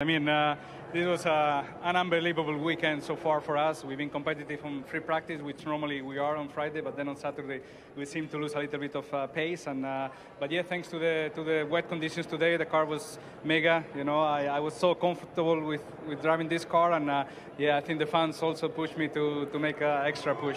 I mean, uh, this was uh, an unbelievable weekend so far for us. We've been competitive on free practice, which normally we are on Friday, but then on Saturday we seem to lose a little bit of uh, pace. And uh, but yeah, thanks to the to the wet conditions today, the car was mega. You know, I, I was so comfortable with, with driving this car, and uh, yeah, I think the fans also pushed me to to make an extra push.